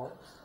one.